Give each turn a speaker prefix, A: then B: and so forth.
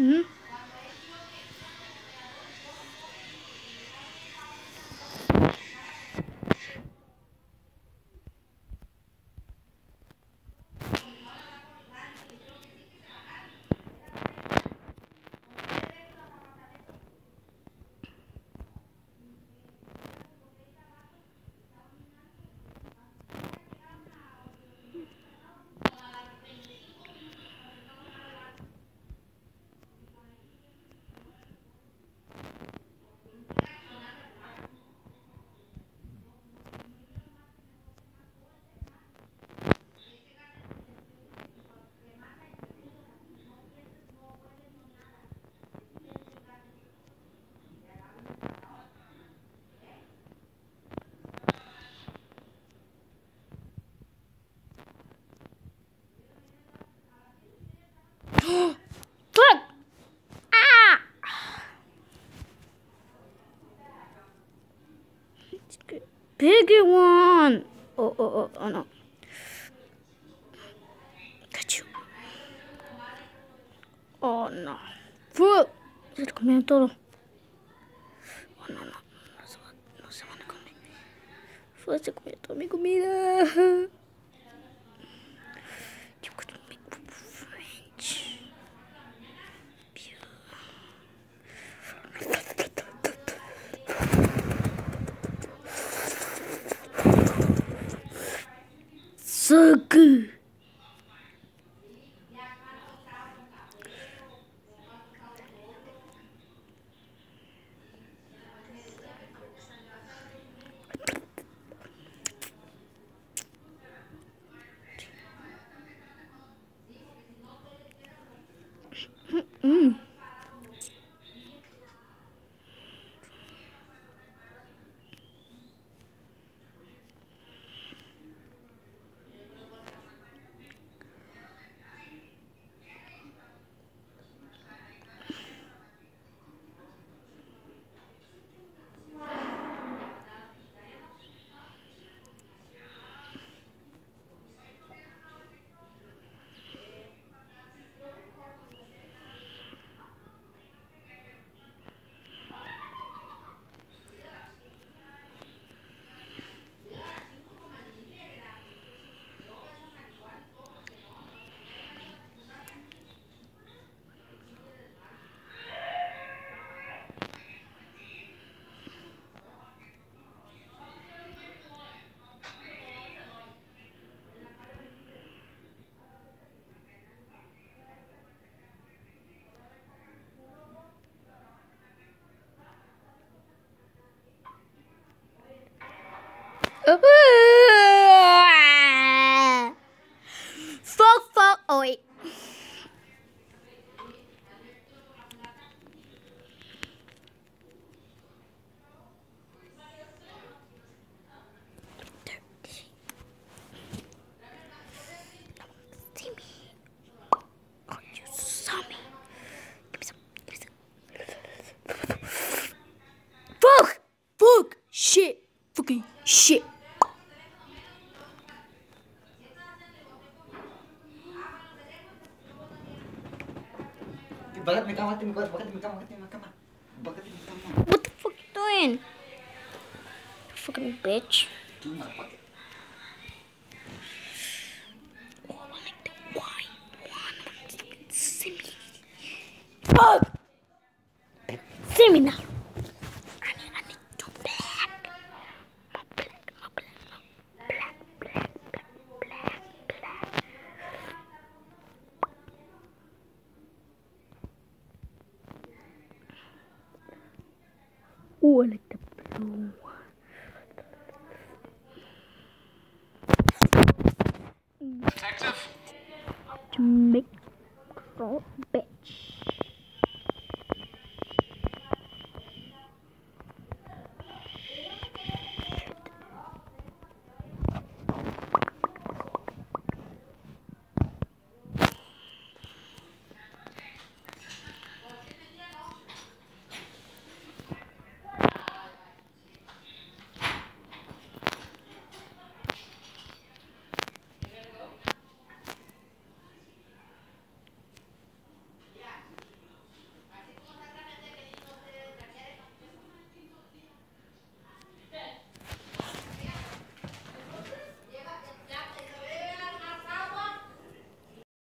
A: Mm-hmm. Bigger one. Oh, oh, oh, oh no. Got you. Oh no. Se lo comieron todo. Oh no, no. No se, va, no se van a comer. Fue, se comió toda mi comida. Mm. Fuck,
B: Bakit may? Bakit may? Bakit may kamay? Bakit may kamay?
A: What the fuck you doing? Fucking bitch.
B: Nga, bakit?
A: Oh, I like the white one. See me. Fuck! See me now. Like the